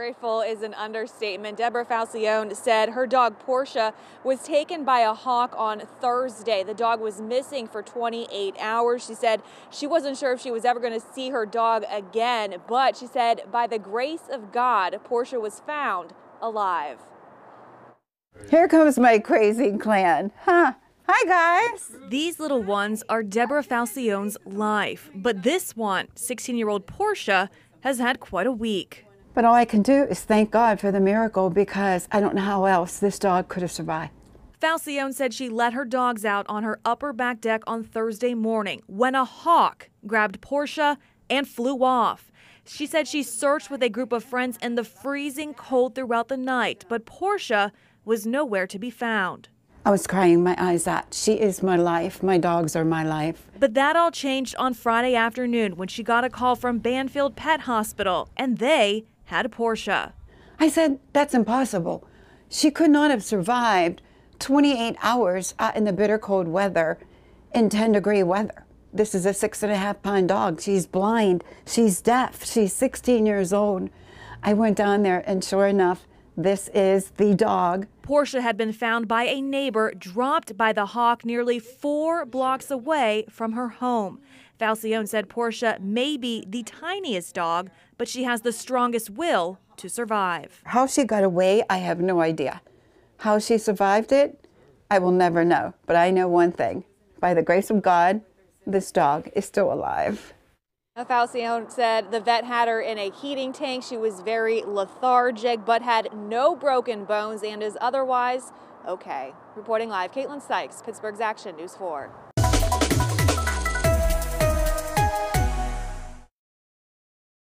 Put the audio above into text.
Grateful is an understatement. Deborah Falcione said her dog Portia was taken by a hawk on Thursday. The dog was missing for 28 hours. She said she wasn't sure if she was ever going to see her dog again, but she said by the grace of God, Portia was found alive. Here comes my crazy clan. Huh? Hi, guys. These little ones are Deborah Falcione's life, but this one, 16 year old Portia, has had quite a week. But all I can do is thank God for the miracle because I don't know how else this dog could have survived. Falcione said she let her dogs out on her upper back deck on Thursday morning when a hawk grabbed Portia and flew off. She said she searched with a group of friends in the freezing cold throughout the night, but Portia was nowhere to be found. I was crying my eyes out. She is my life. My dogs are my life. But that all changed on Friday afternoon when she got a call from Banfield Pet Hospital, and they had a Portia. I said, That's impossible. She could not have survived 28 hours out in the bitter cold weather in 10 degree weather. This is a six and a half pound dog. She's blind. She's deaf. She's 16 years old. I went down there, and sure enough, this is the dog. Portia had been found by a neighbor dropped by the hawk nearly four blocks away from her home. Falcione said Portia may be the tiniest dog, but she has the strongest will to survive. How she got away, I have no idea. How she survived it, I will never know. But I know one thing by the grace of God, this dog is still alive. Falcione said the vet had her in a heating tank. She was very lethargic, but had no broken bones and is otherwise okay. Reporting live, Caitlin Sykes, Pittsburgh's Action News 4.